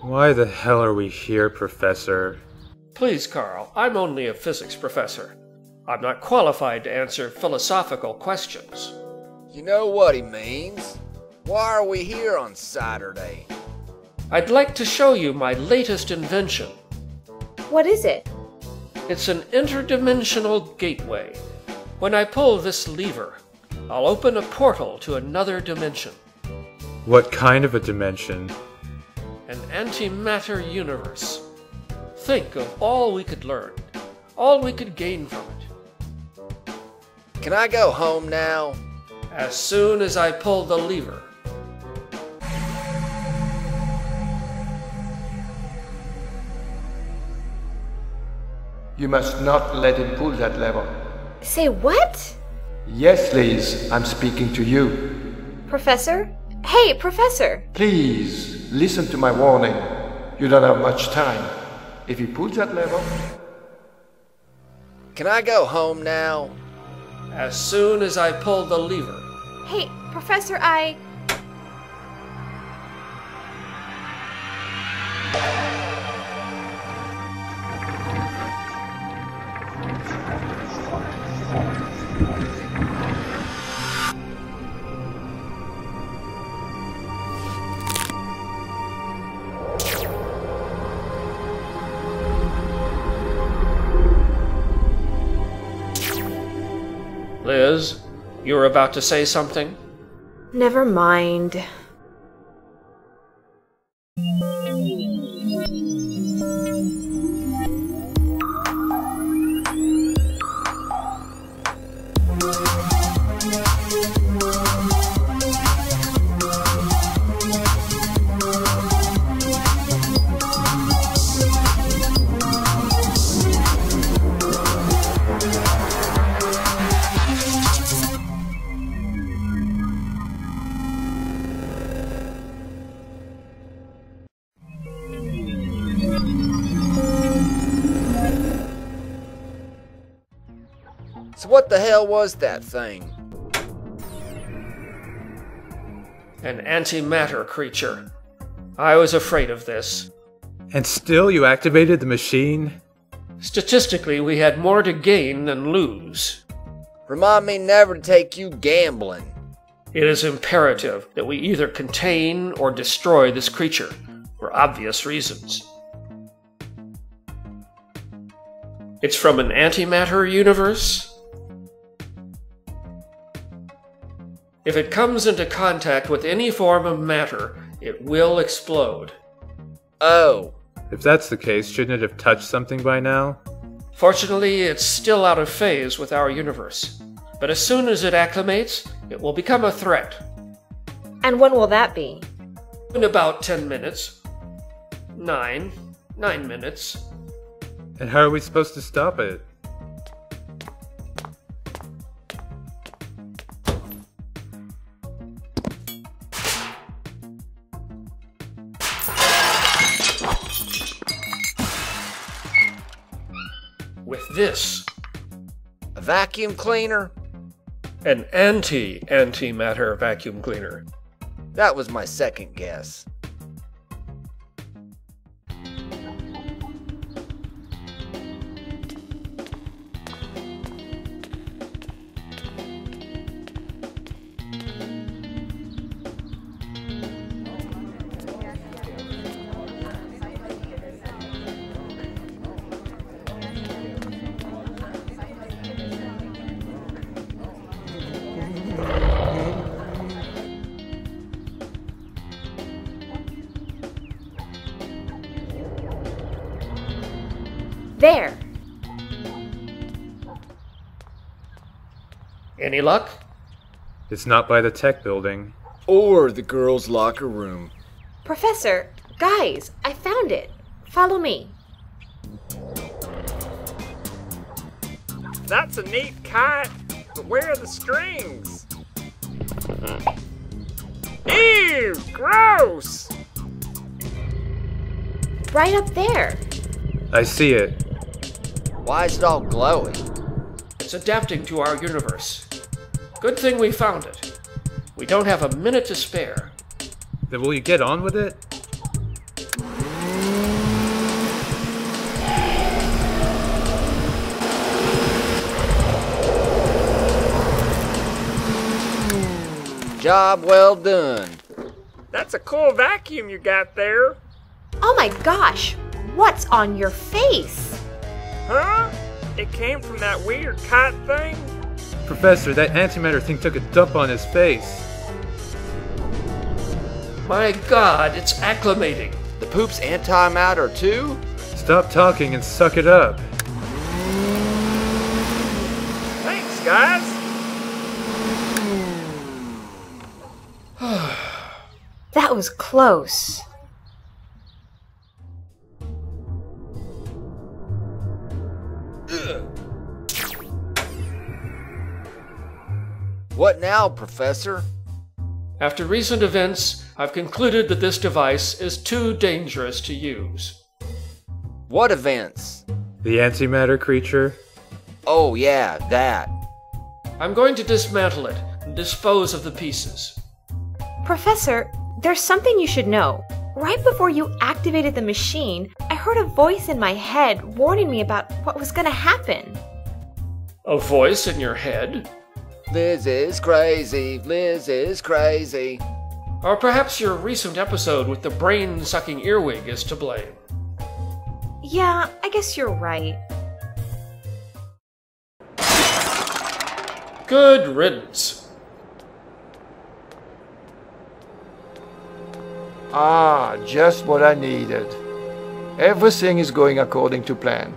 Why the hell are we here, Professor? Please, Carl, I'm only a physics professor. I'm not qualified to answer philosophical questions. You know what he means. Why are we here on Saturday? I'd like to show you my latest invention. What is it? It's an interdimensional gateway. When I pull this lever, I'll open a portal to another dimension. What kind of a dimension? An antimatter universe. Think of all we could learn, all we could gain from it. Can I go home now? As soon as I pull the lever. You must not let him pull that lever. Say what? Yes, Liz, I'm speaking to you. Professor? Hey, Professor! Please, listen to my warning. You don't have much time. If he pulls that lever, Can I go home now? As soon as I pull the lever. Hey, Professor, I. Liz, you were about to say something? Never mind. So what the hell was that thing? An antimatter creature. I was afraid of this. And still you activated the machine? Statistically, we had more to gain than lose. Remind me never to take you gambling. It is imperative that we either contain or destroy this creature, for obvious reasons. It's from an antimatter universe? If it comes into contact with any form of matter, it will explode. Oh, If that's the case, shouldn't it have touched something by now? Fortunately, it's still out of phase with our universe. But as soon as it acclimates, it will become a threat. And when will that be? In about 10 minutes. Nine. Nine minutes. And how are we supposed to stop it? This, a vacuum cleaner? an anti antimatter vacuum cleaner. That was my second guess. There! Any luck? It's not by the tech building. Or the girls' locker room. Professor, guys, I found it. Follow me. That's a neat kite, but where are the strings? Ew, gross! Right up there. I see it. Why is it all glowing? It's adapting to our universe. Good thing we found it. We don't have a minute to spare. Then will you get on with it? Job well done. That's a cool vacuum you got there. Oh my gosh, what's on your face? Huh? It came from that weird kite thing? Professor, that antimatter thing took a dump on his face. My god, it's acclimating. The poop's antimatter too? Stop talking and suck it up. Thanks, guys. That was close. What now, Professor? After recent events, I've concluded that this device is too dangerous to use. What events? The antimatter creature? Oh, yeah, that. I'm going to dismantle it and dispose of the pieces. Professor, there's something you should know. Right before you activated the machine, I heard a voice in my head warning me about what was gonna happen. A voice in your head? Liz is crazy. Liz is crazy. Or perhaps your recent episode with the brain sucking earwig is to blame. Yeah, I guess you're right. Good riddance. Ah, just what I needed. Everything is going according to plan.